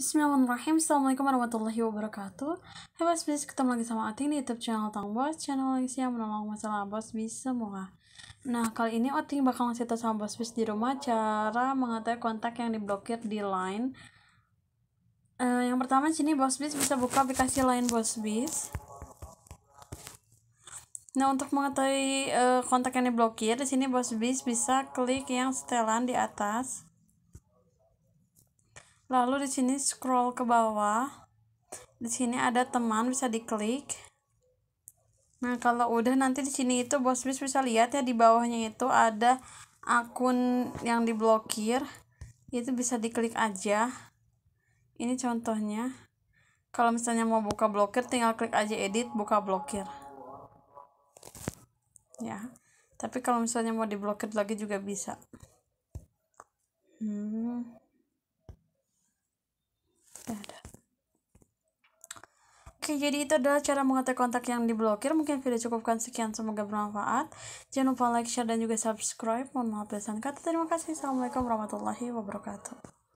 Bismillahirrahmanirrahim. Assalamualaikum warahmatullahi wabarakatuh. Hai bos bis. Ketemu lagi sama Ating di youtube channel Tang Bos. Channel yang siap menolong masalah bos bis semua. Nah kali ini Ating bakal ngasih tau sama bos bis di rumah Cara mengetahui kontak yang diblokir di line. Uh, Yang pertama sini bos bis bisa buka aplikasi line bos bis. Nah, untuk mengetahui uh, kontak yang diblokir, di sini Bos Bis bisa klik yang setelan di atas. Lalu di sini scroll ke bawah. Di sini ada teman bisa diklik. Nah, kalau udah nanti di sini itu Bos Bis bisa lihat ya di bawahnya itu ada akun yang diblokir. Itu bisa diklik aja. Ini contohnya. Kalau misalnya mau buka blokir tinggal klik aja edit buka blokir. Ya. Tapi kalau misalnya mau diblokir lagi juga bisa. Hmm. Oke, jadi itu adalah cara mengetahui kontak yang diblokir. Mungkin video cukupkan sekian, semoga bermanfaat. Jangan lupa like, share, dan juga subscribe. Mohon maaf dan kata. Terima kasih. Assalamualaikum warahmatullahi wabarakatuh.